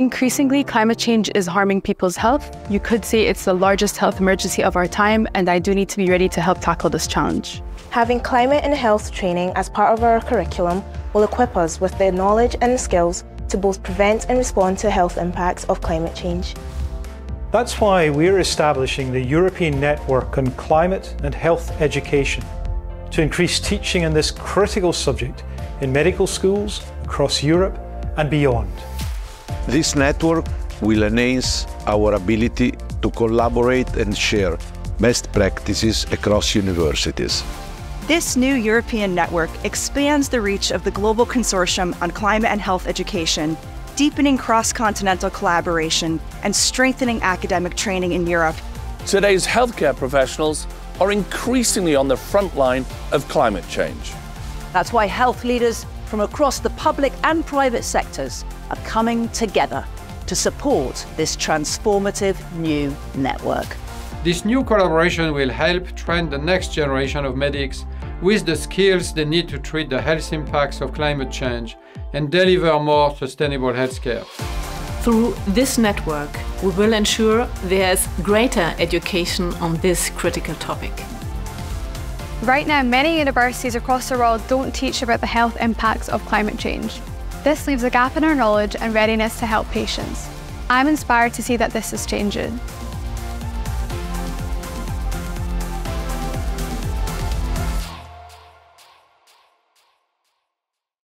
Increasingly, climate change is harming people's health. You could say it's the largest health emergency of our time, and I do need to be ready to help tackle this challenge. Having climate and health training as part of our curriculum will equip us with the knowledge and skills to both prevent and respond to health impacts of climate change. That's why we're establishing the European Network on Climate and Health Education to increase teaching on this critical subject in medical schools across Europe and beyond. This network will enhance our ability to collaborate and share best practices across universities. This new European network expands the reach of the Global Consortium on Climate and Health Education, deepening cross-continental collaboration and strengthening academic training in Europe. Today's healthcare professionals are increasingly on the front line of climate change. That's why health leaders from across the public and private sectors are coming together to support this transformative new network. This new collaboration will help train the next generation of medics with the skills they need to treat the health impacts of climate change and deliver more sustainable healthcare. Through this network, we will ensure there is greater education on this critical topic. Right now, many universities across the world don't teach about the health impacts of climate change. This leaves a gap in our knowledge and readiness to help patients. I'm inspired to see that this is changing.